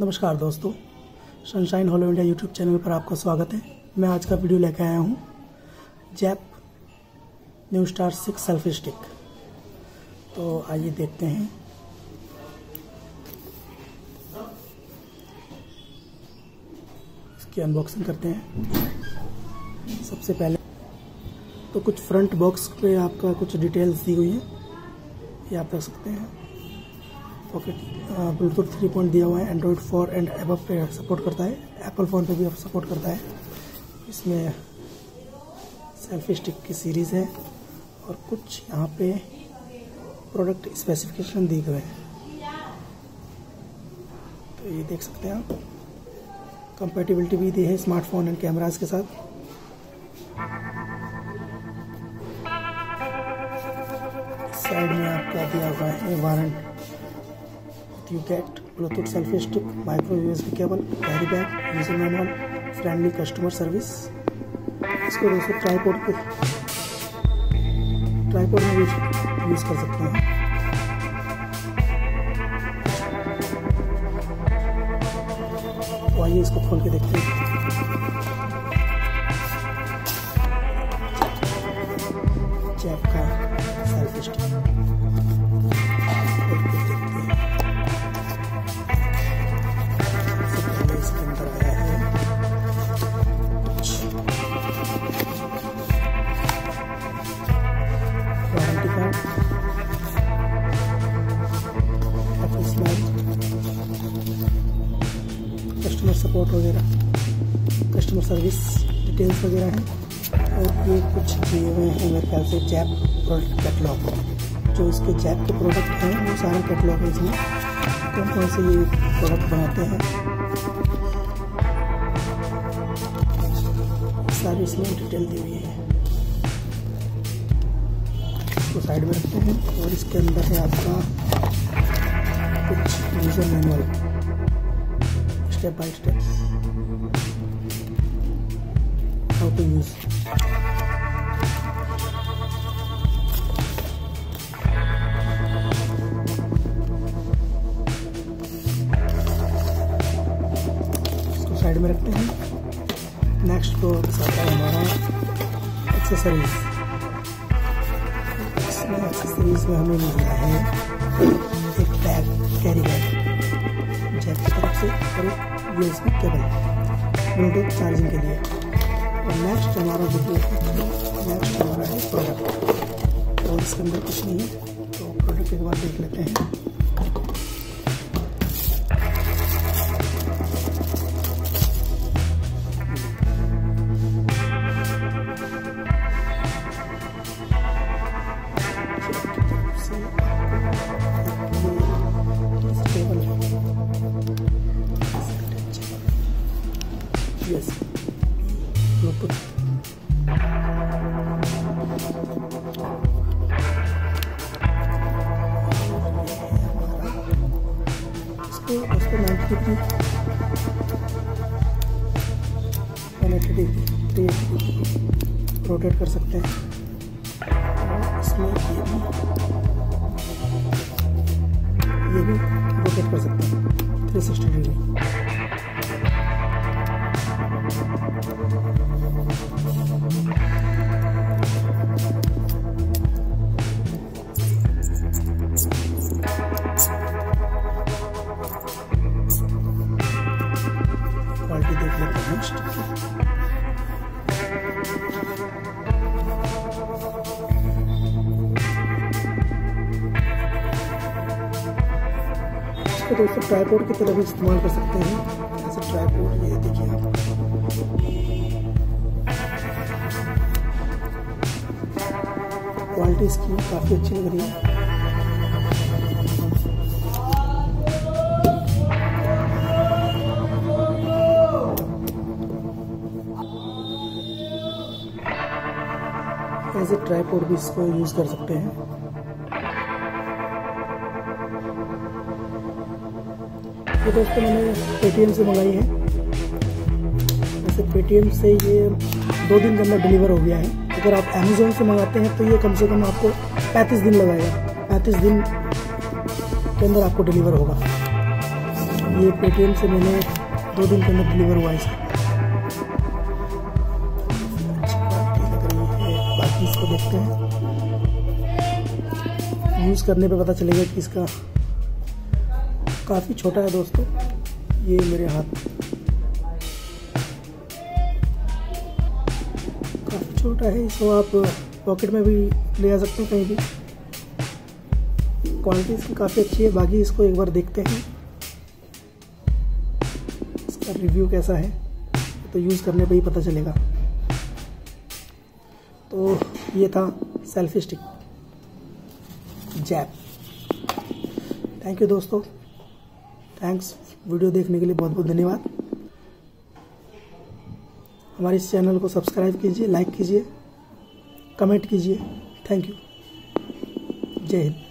नमस्कार दोस्तों Sunshine Hollow India YouTube channel पर आपका स्वागत है। मैं आज का वीडियो लेकर आया हूँ Zap new star six selfie stick तो आइए देखते हैं। इसकी अनबॉक्सिंग करते हैं। सबसे पहले तो कुछ फ्रंट बॉक्स पे आपका कुछ डिटेल्स दी हुई है, ये आप देख सकते हैं। पॉकेट ब्लूटूथ थ्री पॉइंट दिया हुआ है एंड्रॉयड फोर एंड एबव पे सपोर्ट करता है। एप्पल फ़ोन पे भी सपोर्ट करता है। इसमें सेल्फी स्टिक की सीरीज़ है और कुछ यहाँ पे प्रोडक्ट स्पेसिफिकेशन दिए गए हैं। तो ये देख सकते हैं आप। कंपेटिबिलिटी भी दी है स्मार्टफ़ोन एंड कैमराज के साथ। साइड में आपका दिया हुआ है warrant you get Bluetooth selfie stick, micro USB cable, carry bag, user manual, friendly customer service. इसको दोस्तों ट्राईपोर्ड पे ट्राईपोर्ड में भी यूज़ कर सकते हैं तो आइए इसको खोल के देखते हैं चैप का सेल्फी स्टिक सपोर्ट वगैरह कस्टमर सर्विस डिटेल्स वगैरह हैं, और ये कुछ दिए हुए हैं मेरे ख्याल से जैप प्रोडक्ट कैटलॉग जो इसके जैप के प्रोडक्ट हैं, वो सारे कैटलॉग है इसमें। कौन कौन से ये प्रोडक्ट बनाते हैं? सारी इसमें डिटेल दी हुई है। इसको साइड में रखते हैं, और इसके अंदर है आपका कुछ user manual step by step how to use इसको साइड में रखते हैं। नेक्स्ट को आता है हमारा एक्सेसरीज एक्सेसरीज में हमें मिला है। एक बैग कैरी बैग जैक की तरफ़ से और एक यूएसबी केबल ब्लूटूथ चार्जिंग के लिए और नेक्स्ट हमारा जो नेक्स्ट हमारा है प्रोडक्ट और इसके अंदर कुछ नहीं है तो प्रोडक्ट एक बार देख लेते हैं। रोटेट कर सकते हैं और इसमें ये भी ये भी रोटेट कर सकते हैं थ्री सिक्सटी डिग्री इसको दोस्तों ट्राईपोर्ड की तरह भी इस्तेमाल कर सकते हैं। जैसे ट्राईपोर्ड ये देखिए आप। क्वालिटी इसकी काफ़ी अच्छी लग रही है। एज ए भी इसको यूज़ कर सकते हैं। ये दोस्तों, मैंने पेटीएम से मंगाई है। वैसे पेटीएम से ये दो दिन के अंदर डिलीवर हो गया है। अगर आप अमेजोन से मंगाते हैं तो ये कम से कम आपको 35 दिन लगाएगा 35 दिन के अंदर आपको डिलीवर होगा। ये पेटीएम से मैंने दो दिन के अंदर डिलीवर हुआ इसका बाकी इसको देखते हैं। यूज़ करने पे पता चलेगा कि इसका काफ़ी छोटा है दोस्तों। ये मेरे हाथ। काफ़ी छोटा है, इसको आप पॉकेट में भी ले आ सकते हैं कहीं भी। क्वालिटी इसकी काफ़ी अच्छी है, बाकी इसको एक बार देखते हैं। इसका रिव्यू कैसा है तो यूज़ करने पे ही पता चलेगा। तो ये था selfie stick. Zap. Thank you दोस्तों। थैंक्स वीडियो देखने के लिए बहुत बहुत धन्यवाद। हमारे इस चैनल को सब्सक्राइब कीजिए लाइक कीजिए कमेंट कीजिए। थैंक यू जय हिंद।